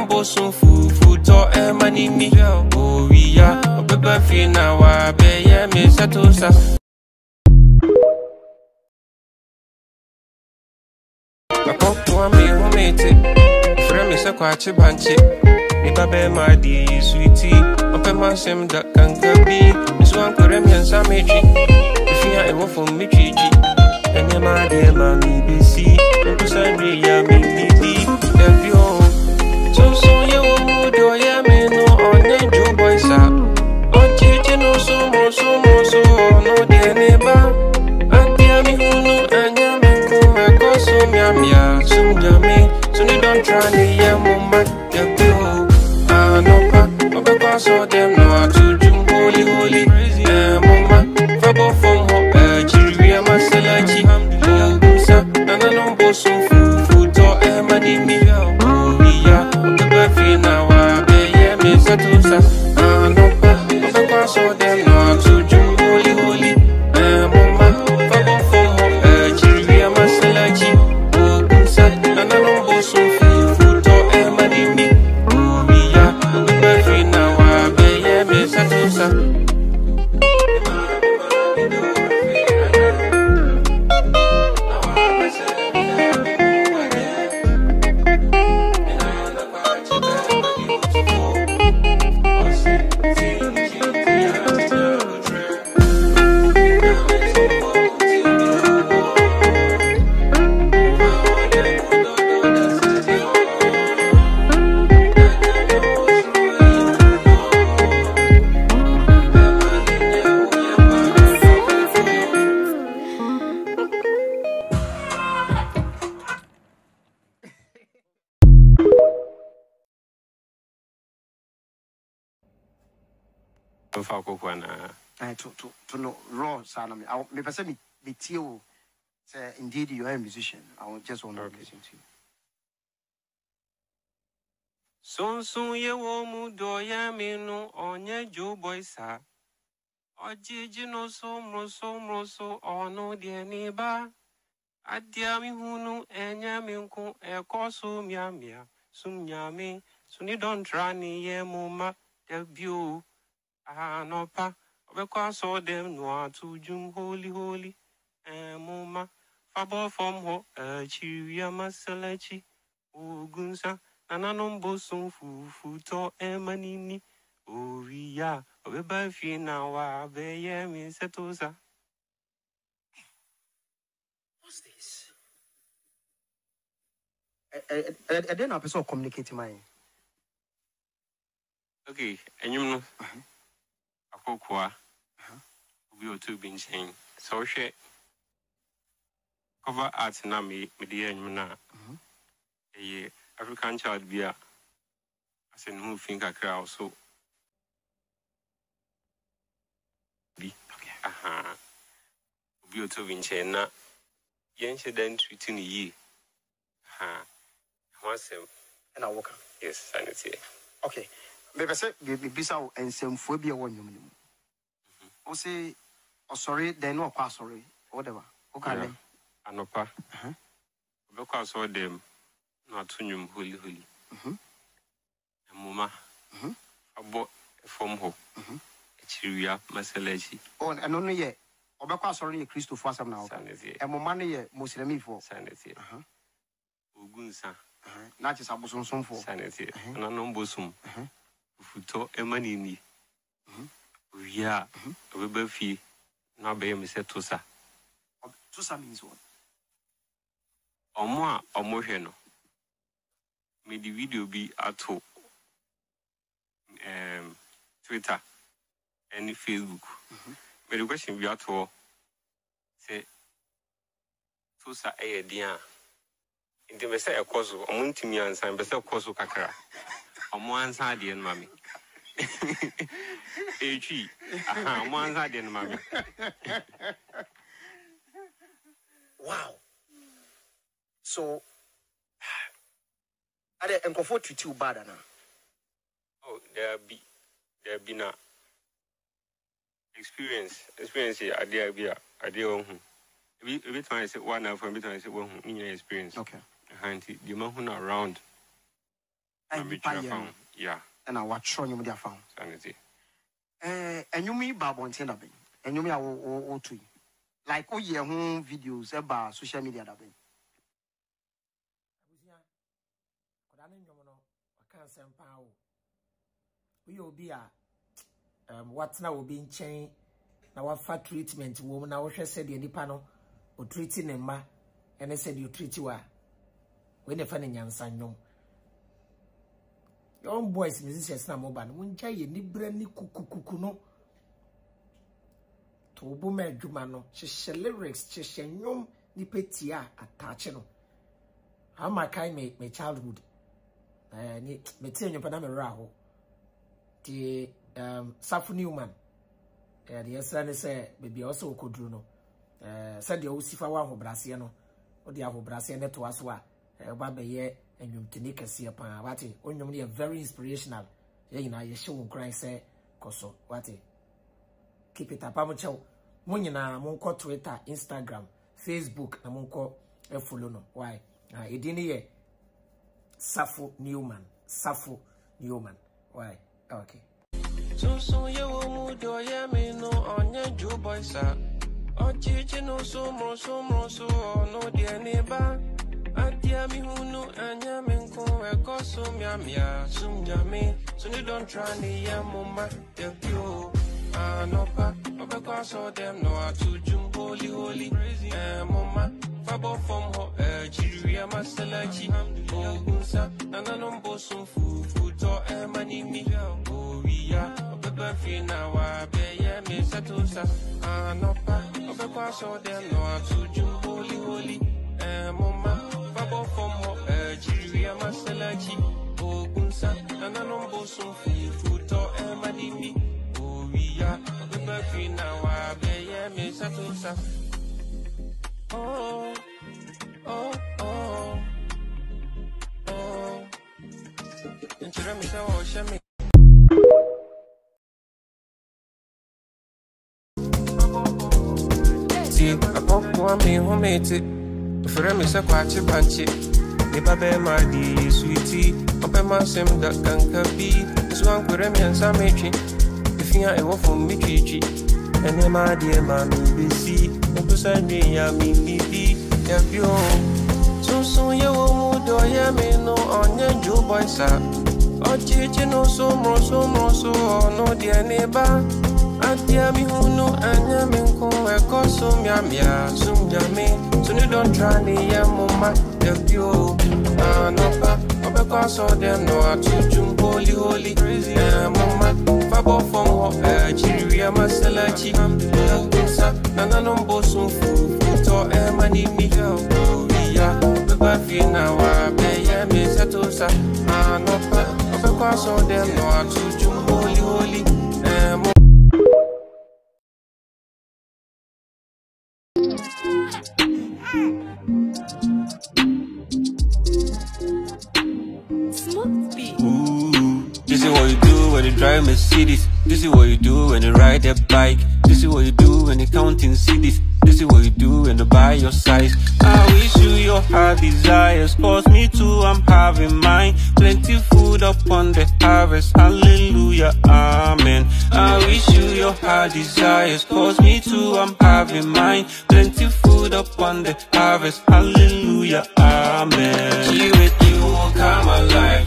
to emani mi Oh yeah, obeba fina wa be ye me satusa Akokwa mi humete Frɛ me sɛ kwakye bankye Nipa bɛɛ ma adeɛ suiti Ɔpɛ ma asɛm da kanka bi. Nso ankɔrɛ mmiɛnsa metwi Efi a ɛwɔ fam metwigyi Ɛnyɛ ma adeɛ ma me besi Nkusa nwi ya me so ne dɔntra ne yɛ mo ma dabio anɔpa ɔbɛkɔ asɔ dɛm no ato dwum holy na me sɛ me metie wo sɛ indeed you are a musician i will just want to listen to you Sunsun ye wo mu do ya mi nu onye jo boy sa. Ojiji no so mro so mro so ono die ni ba. Adia mi hunu enya mi nku eko so mia mia. Sum nyame suni don tra ni ye mu ma debut. Anopa because all them know to jum holy holy eh, emuma fabo from ho eh, echi yamasalachi ogunsa nananum bosom fufu to eh, emanini oriya obeba fie na wa beye mi setosa What's this? I didn't have to communicate mine. Okay, and you know, uh-huh. Akokoa. A ɔtoo bi nkyɛn. Sɛ wohwɛ cover art na me- mede yɛ ɛnwom no a ɛyɛ african child bi a asɛ ne ho fi kakra a ɔso bi. Aha. Obi ɔtoo bi nkyɛn na yɛnhyɛ da ntriti no yie. Ho asɛm. Ɛna woka yes sane teɛ okay mepɛ sɛ me- mebisa wo nsɛmfoɔ bi a ɛwɔ nnwom no mu. Wo se ɔsɔre dɛn ne ɔkɔ asɔre whatever. Woka dɛn anɔpa ɔbɛkɔ asɔre dɛm na ato nnwom holiholi Moma. Abo from ho. Akyiri wia masala akyi. Oh, ɛno no yɛ ɔbɛkɔ asɔre no yɛ kristofo asɛm na woka ɛmoma no yɛ Sanetie. Ogu nsa. na abosonsomfoɔ Sanetie. Ɔnanom bosom. Futɔ ɛma ne ni. Wie a ɔbɛba fie na ɔbɛyɛ me sɛ tosa. tosa means what Ɔmo a ɔmo hwɛ no. Mede video bi ato um, Twitter ɛne Facebook. Mede question bi ato hɔ sɛ tosa ɛyɛ den a nti mɛ sɛ ɛkɔ so ɔmo ntumi ansa mɛ sɛ ɛkɔ so kakra ɔmo ansa adeɛ no ma me ɛtwi aha ɔmo ansa adeɛ no ma me wow. So ade nkɔfoɔ twiti wo bad anaa oh daabi daabi na experience experience yɛ adeɛ bi a adeɛ wahu ebi ebi tuma yɛ sɛ wanafo ebi tuma yɛ sɛ wahu ne nyinaa experience. Okay. Nti deɛ mahu no around na metwerɛ fa ho ya ɛna watwerɛ nnwom de afa ho. Eh, ɛnwom yi ba abɔnten da bɛn? Ɛnwom yi a wo- wo- woto yi? Like woyɛ ho videos ɛba social media da bɛn? Akwadaa no nnwom no waka nsɛm paa o. Woyɛ obi a um, watena obi nkyɛn na wafa treatment wɔ mu na wohwɛ sɛdeɛ nipa no ɔtriti ne mma ɛne sɛdeɛ ɔtriti wɔ a wei ne fa no nyansa nnwom young boys musicians na mobile. No ye ni brani kukukuku no. To bo ma adwuma no hyehye lyrics hyehye nwom ni petia atache no. Ama kai me me childhood? Eh ni me tie nyompa na me ra ho ti um safu newman eh de yesa ne se bebi o se okodru no. Eh se de o wa ho brase no o de ahobrase ne to aso a e ba beye nnwomtoni kɛseɛ paa wate wo nnwom no yɛ very inspirational. Yɛ nyinaa yɛhyɛ wo nkuran sɛ kɔ so wate keep it up. Mo kyɛw mo nyinaa monkɔ twitter instagram facebook na monkɔ follow no. Why? Uh, ɛdin no yɛ safo newman. Safo newman. Why? Okay. Sunsun ye wo mu do ye mi no onye ju boy sa. Ọchịchị no sumro sumro so no die ni ba. Adia mi hunu anya mi nko eko sumya mia sumya mi. Suni don try ni ye mama de pio. Anopa obekwa so dem no atujum holy holy. Eh mama fabo from ho eh chiri ya masalachi. Ogunsa nananom bosun fufu to eh obekwa fi na wa beye mi setusa. Anopa obekwa so dem no atujum holy holy. Eh ho eh chiri ya masalachi. Ogunsa nananom bosun fufu to eh manimi. Oria obekwa fi na wa beye mi setusa. Oh, oh, oh, oh. Nkyerɛ me sɛ wɔhyɛ me tie akɔkoa me home te ɔfrɛ me sɛ kwakye bankye. Nipa bɛɛma de yesu ti. Ɔbɛma asɛm da kanka bi. Nso ankorɛ miɛnsa metwe. Ɛfi a ɛwɔ fom me twitwi. Ɛnɛma adeɛ ma mebɛsi mpo sa nwen a mennidi yɛbio sunsun yɛ wɔ mu dɛ ɔyɛ me no ɔnyɛ dwo boy sa. Ɔkyekye no so mmoro so so ɔno deɛ ne ba. Adeɛ mehunu ɛnyɛ me nko ɛkɔ so mmeammea som nyame so ne dɔntra ne yɛ moma dapio anɔpa ah, ɔbɛkɔ asɔ dɛm no ato dwum holy holy ɛmoma eh, fabɔ fam hɔ eh, akyiriwia masalachi ogunsa nananom bosom furufurutɔ ɛma eh, ne ni owia ɔbɛba fie na wabɛyɛ me sɛtosa anɔpa ah, ɔbɛkɔ asɔ dɛm no ato dwum holy holy when you drive Mercedes. This is what you do when you ride a bike. This is what you do when you counting cities. This is what you do when you buy your size. I wish you your heart desires. Cause me too, I'm having mine. Plenty food upon the harvest. Hallelujah, amen. I wish you your heart desires. Cause me too, I'm having mine. Plenty food upon the harvest. Hallelujah, amen. Here with you will come alive.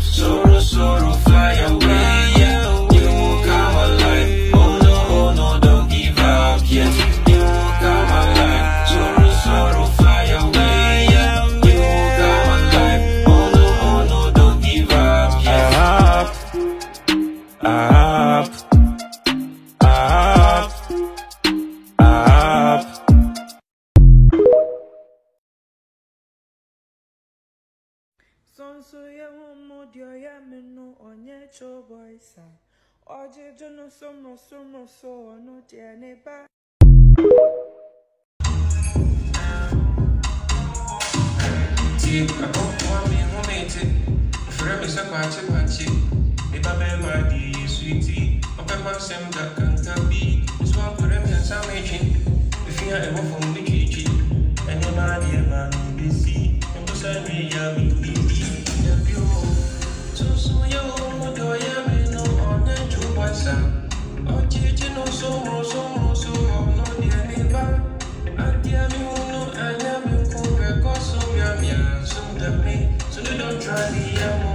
little boy. Ah. Oje jono somo somo so no tiene ba. Tipa kwa mi humete, ufure mi sa kwa che kwa che. Mi ba be ma di sweetie, ope ma sem da kanta bi. Uswa kure mi sa mechi, ifia ewo fo mi chichi. Ene ma di ma mi besi, mbusa mi ya mi. So they don't try the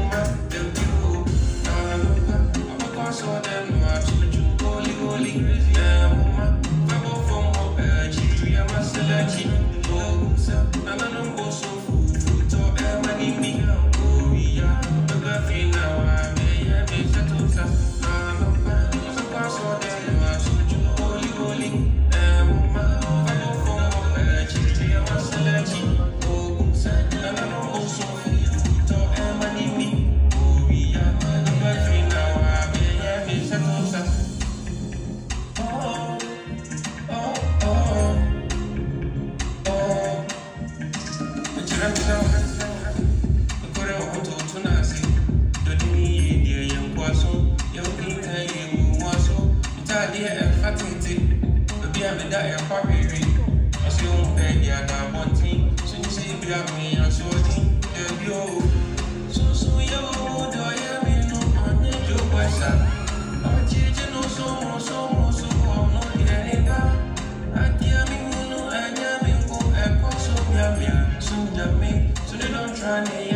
Yeah. They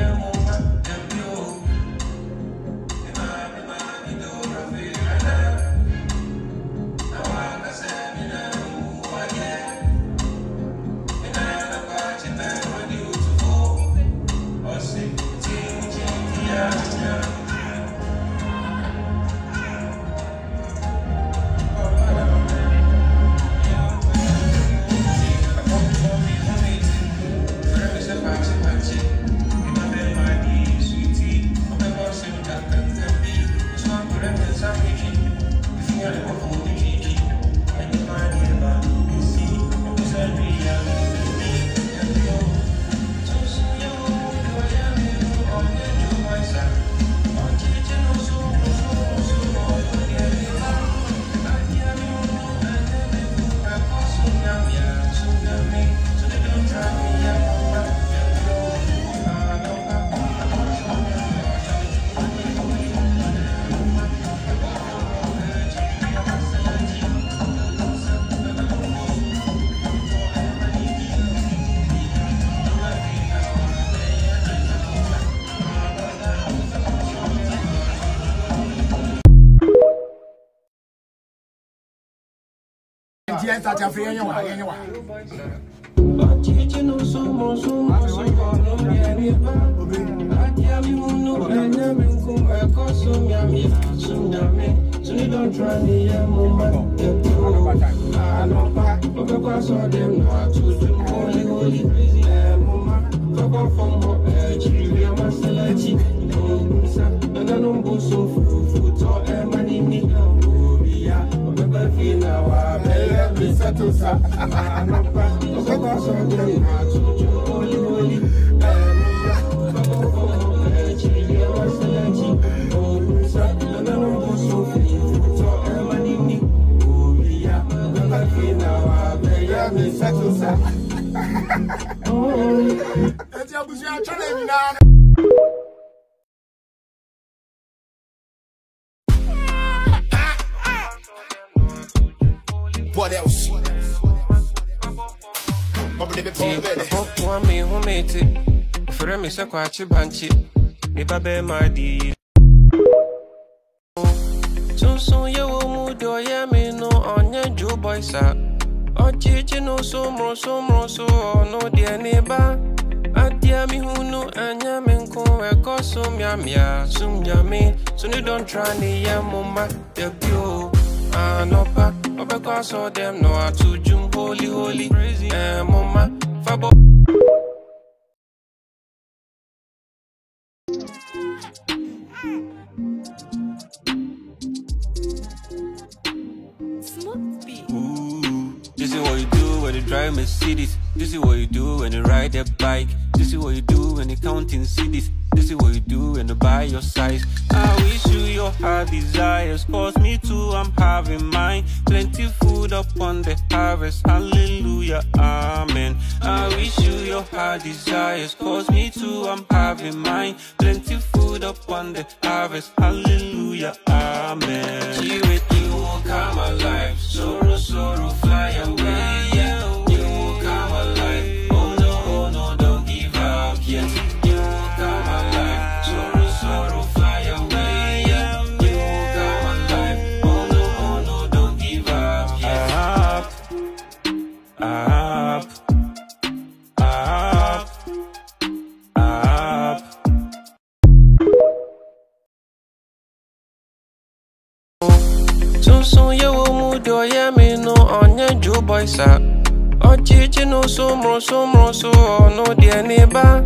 nti yɛn sate afei yɛnyɛ wa yɛnyɛ wa Thank you. Bebefina wa mele misatusa Manupa Mpokuwa mihumete Mfere mise kwa chibanchi Mibabe madi Sunsun ye wo mudo ye minu onye ju boysa Ochichi no sumro sumro so ono die niba Adia mi hunu anya e minko eko sumya mya sumya mi. E Suni don try ni ye muma debut ne yɛ mo ma dɛbio Anɔpa ɔbɛkɔ asɔ dɛm no ato dwum holy holy ɛmo ma fabɔ This is what you do when you drive Mercedes. This is what you do when you ride a bike. This is what you do when you counting cities. This is what you do when you buy your size. I wish you your heart desires. Cause me too, I'm having mine. Plenty food upon the harvest. Hallelujah, amen. I wish you your heart desires. Cause me too, I'm having mine. Plenty food upon the harvest. Hallelujah, amen. Here with you will come alive. Sorrow, sorrow, fly away. Sunsun yɛ wɔ mu de ɔyɛ me no ɔnyɛ Joe boy sa. Ɔgyegye no somro somro so ɔno deɛ ne ba.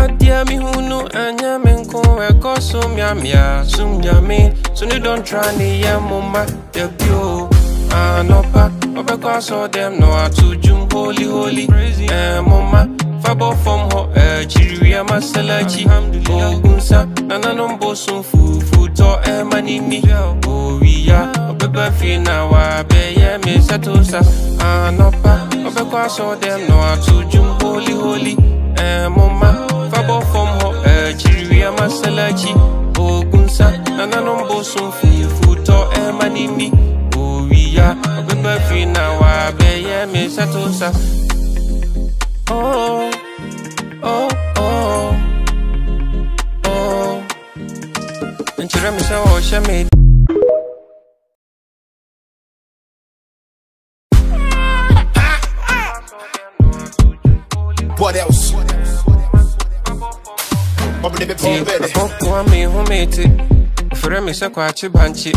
Adeɛ me hu no ɛnyɛ me nko ɛkɔ so miamia Sum nyame so ne don't try ne yɛ mo ma dɛbio Anɔpa ɔbɛkɔ asɔ dɛm no ato dwum holy holy. Ɛmo ma fabɔ fam hɔ ɛkyiriwia masalachi ogunsa nananom bosom utɔ ɛma nini. Owiya ɔbɛbɛ fi na wa bɛyɛ mi sɛto sa anɔpa ɔbɛkɔ asɔ dɛm na wato dwom holiholi ɛmoma eh, fabɔ fam hɔ ɛkyiriwia eh, masalachi ogunsa nananom bosom fuyefutɔ ɛma nini. Owiya ɔbɛbɛ fi na wa bɛyɛ mi sɛto sa Oh, oh, oh. Nkyerɛ me sɛ ɔhyɛ me What else? Bubble baby, bubble baby. Akɔkoa me homete frɛ me sɛ kwakye bankye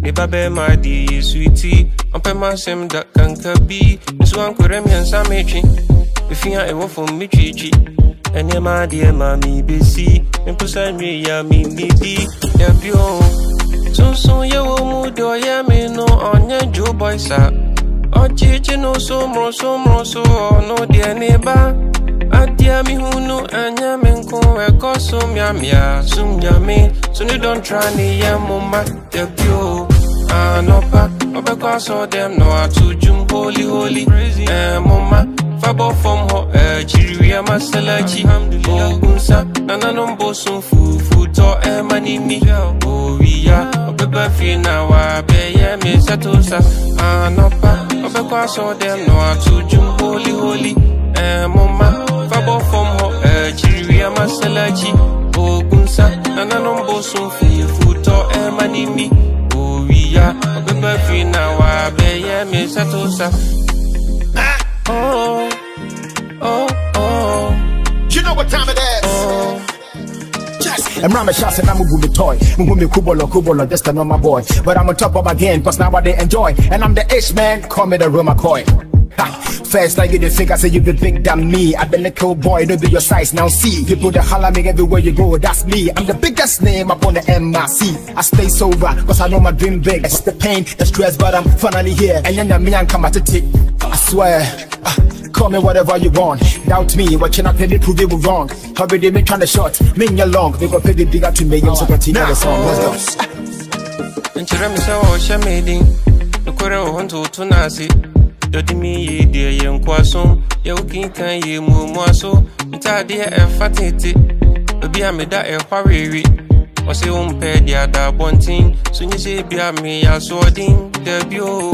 me babarima adi yɛ suiti ɔmpɛ m'asɛm da kanka bi. Nso ankorɛ miɛnsa metwe ɛfi a ɛwɔ fam metwitwi ɛnneɛ ma adeɛ ma mi besi mpo sɛ me, ya mi mi di yɛ So so yɛ wɔ mu de ɔyɛ me no ɔnyɛ jo boy sa ɔkyikyi no so mmoro so mmoro so no dear ne ba dear me, who no ɛnyɛ mi nko ɛkɔ so mmeammea so me. so you don't try ne yɛ mo ma yɛ bio anɔpa so asɔ no. na ɔato dwum holy holy ɛɛ mo ma. fabo from ho eh, Algeria masalachi. Ogunsa oh, nananon bosun fufu to eh, e manimi Oria oh, obeba fi na wa beye me satosa Anopa ah, obekwa so dem no atujum holy holy. Eh mama fabo from ho eh, Algeria masalachi. Oh, Ogunsa nananon bosun fufu to e manimi Oria obeba fi na wa beye me satosa Oh, oh, oh. You know what time it is. And Rama shots and I'm a bully toy. Mumi kubolo kubolo, just a normal boy. But I'm on top of my game, cause now I they enjoy. And I'm the H man, call me the Roma coy. Ha, First, I get the think I say you be big than me. I been a cool boy, don't be your size. Now see, people that holler me everywhere you go, that's me. I'm the biggest name up on the MRC. I stay sober, cause I know my dream big. It's the pain, the stress, but I'm finally here. And then me and come at it. I swear. ah, Call me whatever you want. Doubt me, what you not pay me prove you wrong. How be they make trying to short, me your long. They go pay the bigger to me, I'm so continue the song. Let's go. nkyerɛ me sɛ ɔhyɛ me din nokorɛ wɔ hɔ me yie deɛ yɛ nkoa so. Yɛwo kenkan yɛ muomua so. Ntadeɛ ɛfa tete. Baabi a meda ɛhɔ awewe ɔse wo mpɛ de ada abɔnten. So nye sɛ bia meyɛ asoɔden dabi o.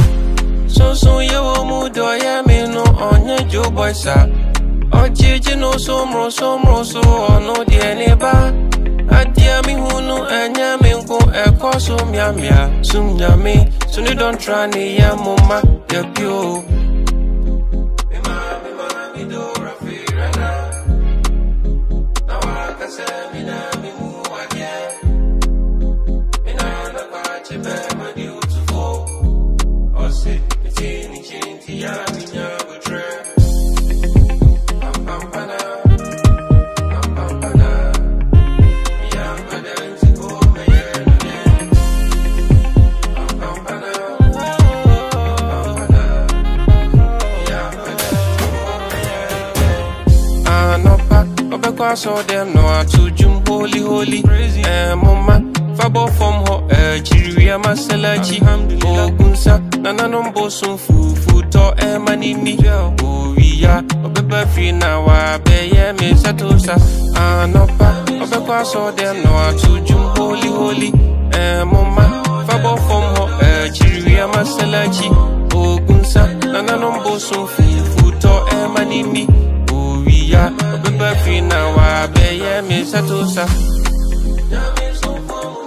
Sonson yɛwɔ mu de ɔyɛ me no ɔnyɛ boy sa. Ɔgyegye no somro somro so ɔno deɛ ne ba. Adeɛ mehu no ɛnyɛ me nko ɛkɔ so mmeammea som nyame. So ne dɔntra ne yɛ mo ma. Dabi o I saw them, eh, ah, no, I told you, holy, holy. Eh, mama, fabo from her, eh, Jiria Masalachi, oh, Gunsa, Nananon Bosun, Fufu, to, eh, Manini, oh, ya, Obeba Fina, Wabe, yeah, Miss Atosa, Anopa, Obeba, I saw them, no, I told you, holy, holy. Eh, mama, fabo from her, eh, Jiria Masalachi, oh, Gunsa, Nananon Bosun, Fufu, to, eh, Manini. sa Obeba fina wa beye mi satu sa Nyame so fomu